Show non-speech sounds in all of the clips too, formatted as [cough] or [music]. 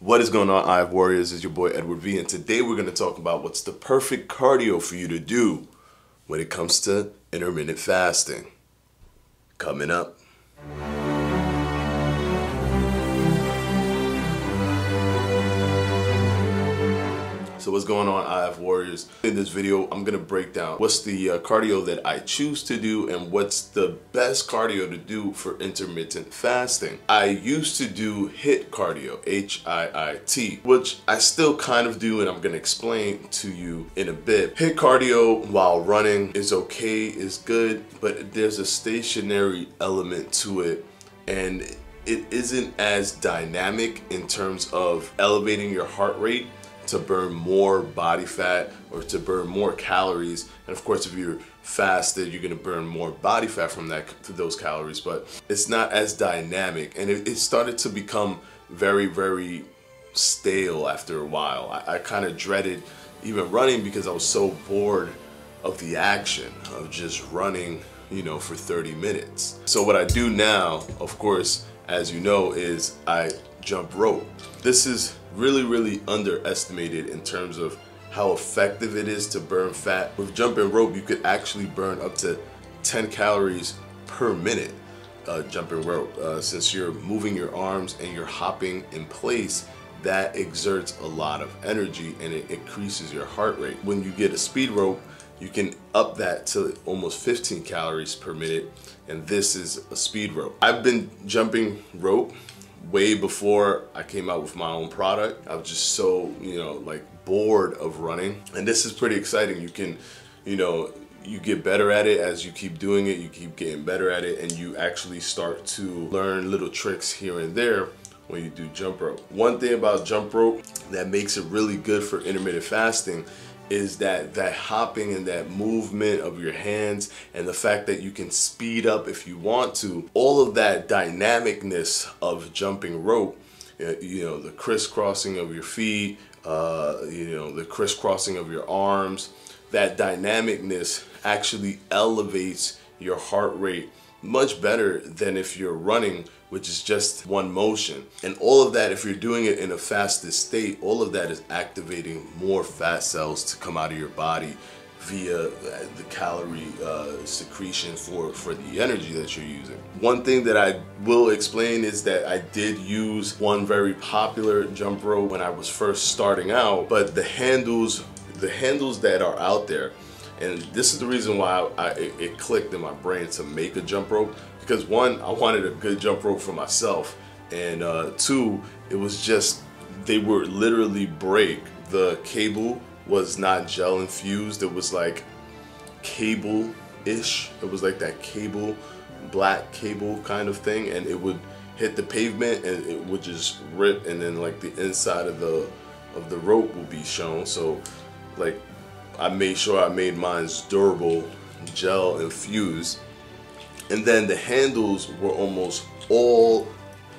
What is going on, IF Warriors? Is your boy Edward V, and today we're going to talk about what's the perfect cardio for you to do when it comes to intermittent fasting. Coming up. So what's going on IF Warriors? In this video, I'm gonna break down what's the uh, cardio that I choose to do and what's the best cardio to do for intermittent fasting. I used to do HIIT cardio, H-I-I-T, which I still kind of do and I'm gonna explain to you in a bit. HIIT cardio while running is okay, is good, but there's a stationary element to it and it isn't as dynamic in terms of elevating your heart rate to burn more body fat or to burn more calories. And of course, if you're fasted, you're gonna burn more body fat from that to those calories, but it's not as dynamic. And it, it started to become very, very stale after a while. I, I kind of dreaded even running because I was so bored of the action of just running, you know, for 30 minutes. So what I do now, of course, as you know, is I jump rope. This is really, really underestimated in terms of how effective it is to burn fat. With jumping rope, you could actually burn up to 10 calories per minute uh, jumping rope. Uh, since you're moving your arms and you're hopping in place, that exerts a lot of energy and it increases your heart rate. When you get a speed rope, you can up that to almost 15 calories per minute and this is a speed rope. I've been jumping rope way before I came out with my own product. I was just so, you know, like bored of running. And this is pretty exciting. You can, you know, you get better at it as you keep doing it, you keep getting better at it, and you actually start to learn little tricks here and there when you do jump rope. One thing about jump rope that makes it really good for intermittent fasting is that that hopping and that movement of your hands and the fact that you can speed up if you want to all of that dynamicness of jumping rope uh, you know the crisscrossing of your feet uh, you know the crisscrossing of your arms that dynamicness actually elevates your heart rate much better than if you're running which is just one motion. And all of that, if you're doing it in a fasted state, all of that is activating more fat cells to come out of your body via the calorie uh, secretion for, for the energy that you're using. One thing that I will explain is that I did use one very popular jump rope when I was first starting out, but the handles, the handles that are out there, and this is the reason why I, I, it clicked in my brain to make a jump rope because one, I wanted a good jump rope for myself, and uh, two, it was just they were literally break. The cable was not gel infused; it was like cable-ish. It was like that cable, black cable kind of thing, and it would hit the pavement and it would just rip, and then like the inside of the of the rope will be shown. So, like, I made sure I made mine durable, gel infused and then the handles were almost all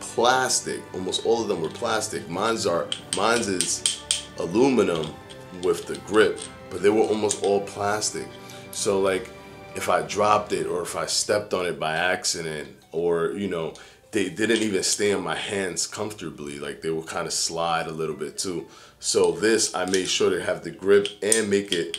plastic. Almost all of them were plastic. Mine's are mine's is aluminum with the grip, but they were almost all plastic. So like if I dropped it or if I stepped on it by accident or you know they didn't even stay in my hands comfortably like they would kind of slide a little bit too so this I made sure to have the grip and make it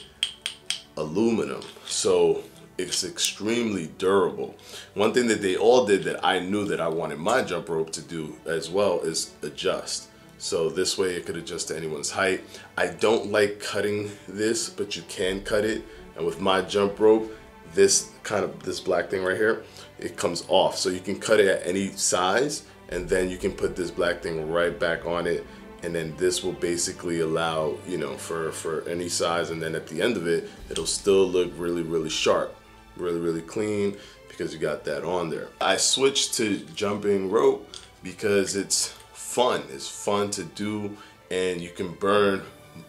aluminum so it's extremely durable. One thing that they all did that I knew that I wanted my jump rope to do as well is adjust. So this way it could adjust to anyone's height. I don't like cutting this, but you can cut it. And with my jump rope, this kind of, this black thing right here, it comes off. So you can cut it at any size and then you can put this black thing right back on it and then this will basically allow you know for for any size and then at the end of it it'll still look really really sharp really, really clean because you got that on there. I switched to jumping rope because it's fun. It's fun to do and you can burn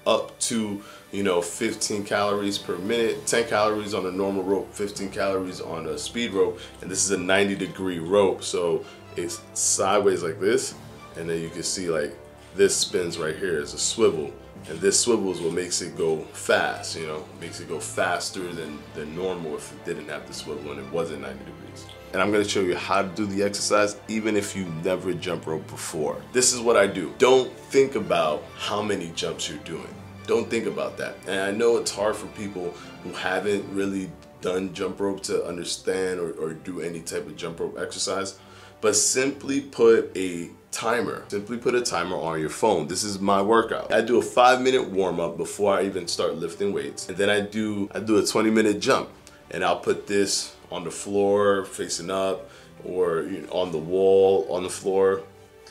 up to you know 15 calories per minute 10 calories on a normal rope 15 calories on a speed rope and this is a 90 degree rope. So it's sideways like this and then you can see like this spins right here. Is a swivel and this swivel is what makes it go fast, you know, makes it go faster than, than normal if it didn't have the swivel and it wasn't 90 degrees. and I'm gonna show you how to do the exercise even if you never jump rope before. This is what I do. Don't think about how many jumps you're doing. Don't think about that. And I know it's hard for people who haven't really done jump rope to understand or, or do any type of jump rope exercise, but simply put a timer. Simply put a timer on your phone. This is my workout. I do a five minute warm up before I even start lifting weights. And then I do, I do a 20 minute jump and I'll put this on the floor facing up or on the wall on the floor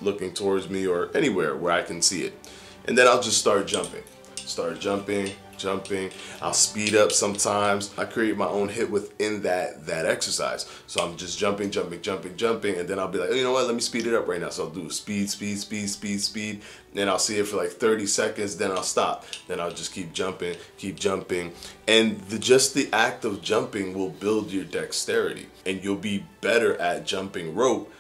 looking towards me or anywhere where I can see it. And then I'll just start jumping. Start jumping, jumping. I'll speed up sometimes. I create my own HIIT within that that exercise. So I'm just jumping, jumping, jumping, jumping, and then I'll be like, oh, you know what? Let me speed it up right now. So I'll do speed, speed, speed, speed, speed. Then I'll see it for like 30 seconds. Then I'll stop. Then I'll just keep jumping, keep jumping, and the, just the act of jumping will build your dexterity, and you'll be better at jumping rope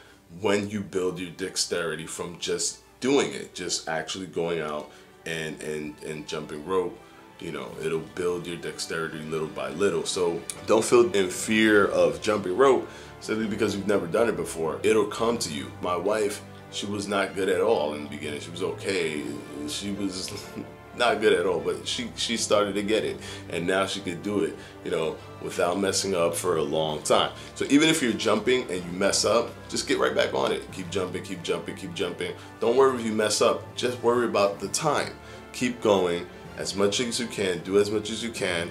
when you build your dexterity from just doing it, just actually going out and and and jumping rope you know it'll build your dexterity little by little. So don't feel in fear of jumping rope simply because you've never done it before. It'll come to you. My wife she was not good at all in the beginning. She was okay. She was [laughs] not good at all but she she started to get it and now she could do it you know without messing up for a long time. So even if you're jumping and you mess up just get right back on it. Keep jumping keep jumping keep jumping. Don't worry if you mess up. Just worry about the time. Keep going as much as you can, do as much as you can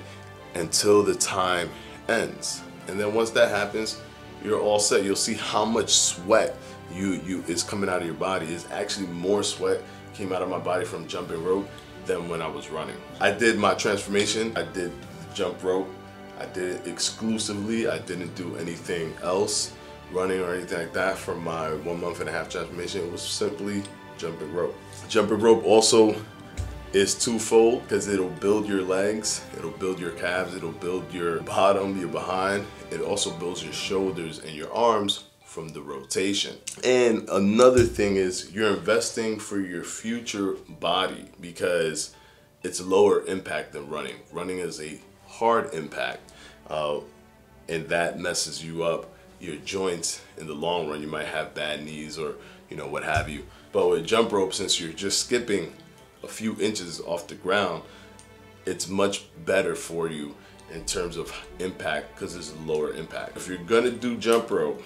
until the time ends. And then once that happens, you're all set. You'll see how much sweat you you is coming out of your body. It's actually more sweat came out of my body from jumping rope than when I was running. I did my transformation. I did jump rope. I did it exclusively. I didn't do anything else, running or anything like that for my one month and a half transformation. It was simply jumping rope. Jumping rope also is twofold because it'll build your legs, it'll build your calves, it'll build your bottom, your behind. It also builds your shoulders and your arms from the rotation. And another thing is you're investing for your future body because it's lower impact than running. Running is a hard impact uh, and that messes you up your joints in the long run. You might have bad knees or you know what have you. But with jump rope, since you're just skipping a few inches off the ground, it's much better for you in terms of impact because it's lower impact. If you're gonna do jump rope,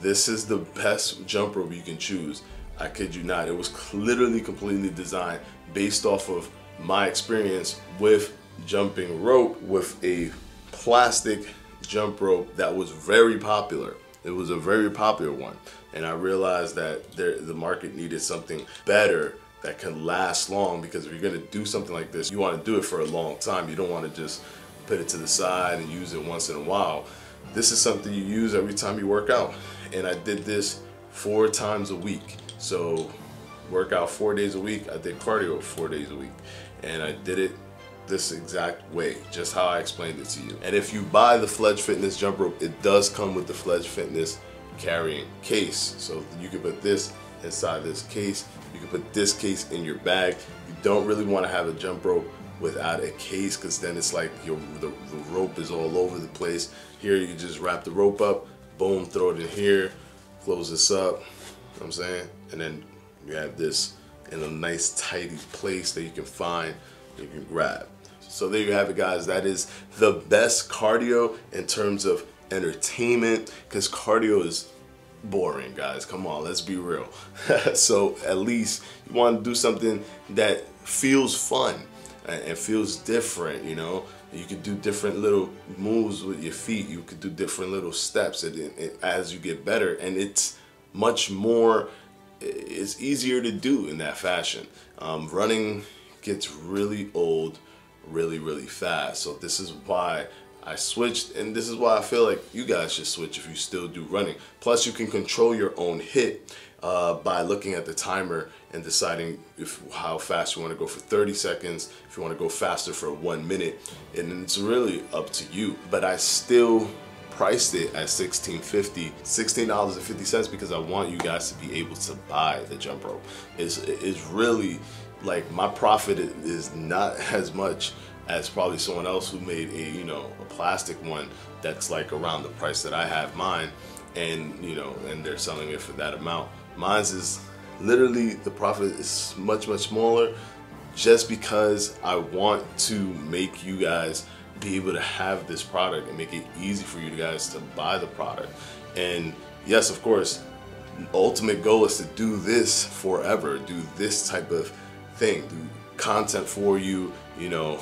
this is the best jump rope you can choose. I kid you not, it was literally completely designed based off of my experience with jumping rope with a plastic jump rope that was very popular. It was a very popular one. And I realized that there, the market needed something better that can last long because if you're going to do something like this, you want to do it for a long time. You don't want to just put it to the side and use it once in a while. This is something you use every time you work out. And I did this four times a week. So work out four days a week. I did cardio four days a week. And I did it this exact way, just how I explained it to you. And if you buy the Fledge Fitness jump rope, it does come with the Fledge Fitness carrying case. So you can put this inside this case. You can put this case in your bag. You don't really want to have a jump rope without a case because then it's like your the, the, rope is all over the place. Here you just wrap the rope up, boom, throw it in here, close this up, you know I'm saying? And then you have this in a nice tidy place that you can find, you can grab. So there you have it guys, that is the best cardio in terms of entertainment because cardio is boring, guys. Come on, let's be real. [laughs] so at least you want to do something that feels fun and feels different, you know. You could do different little moves with your feet. You could do different little steps it, it, as you get better. And it's much more, it's easier to do in that fashion. Um, running gets really old really, really fast. So this is why I switched, and this is why I feel like you guys should switch if you still do running. Plus, you can control your own HIIT uh, by looking at the timer and deciding if how fast you want to go for 30 seconds, if you want to go faster for one minute, and it's really up to you. But I still priced it at $16.50, $16.50 because I want you guys to be able to buy the jump rope. It's, it's really like my profit is not [laughs] as much as probably someone else who made a you know a plastic one that's like around the price that I have mine and you know and they're selling it for that amount. Mine's is literally the profit is much much smaller just because I want to make you guys be able to have this product and make it easy for you guys to buy the product. And yes of course ultimate goal is to do this forever do this type of thing do content for you you know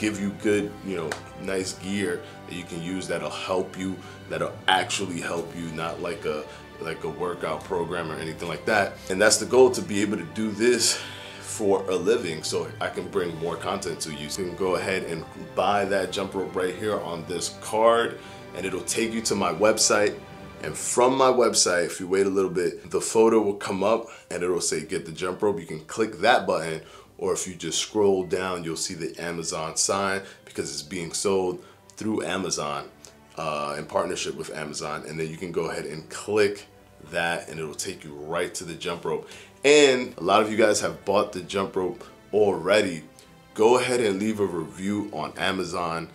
give you good, you know, nice gear that you can use that'll help you, that'll actually help you, not like a like a workout program or anything like that. And that's the goal to be able to do this for a living so I can bring more content to you. So you can go ahead and buy that jump rope right here on this card and it'll take you to my website and from my website, if you wait a little bit, the photo will come up and it'll say get the jump rope. You can click that button or if you just scroll down, you'll see the Amazon sign because it's being sold through Amazon uh, in partnership with Amazon. And then you can go ahead and click that and it'll take you right to the jump rope. And a lot of you guys have bought the jump rope already. Go ahead and leave a review on Amazon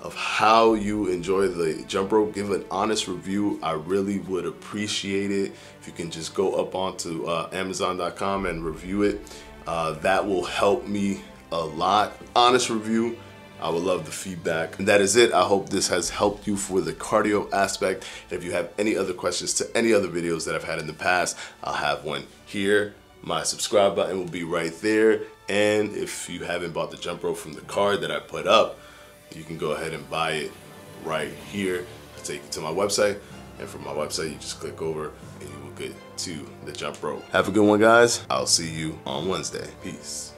of how you enjoy the jump rope. Give an honest review. I really would appreciate it if you can just go up onto uh, Amazon.com and review it. Uh, that will help me a lot. Honest review. I would love the feedback. And that is it. I hope this has helped you for the cardio aspect. If you have any other questions to any other videos that I've had in the past, I'll have one here. My subscribe button will be right there. And if you haven't bought the jump rope from the card that I put up, you can go ahead and buy it right here. I'll take you to my website. And from my website, you just click over and you will get to the jump rope. Have a good one, guys. I'll see you on Wednesday. Peace.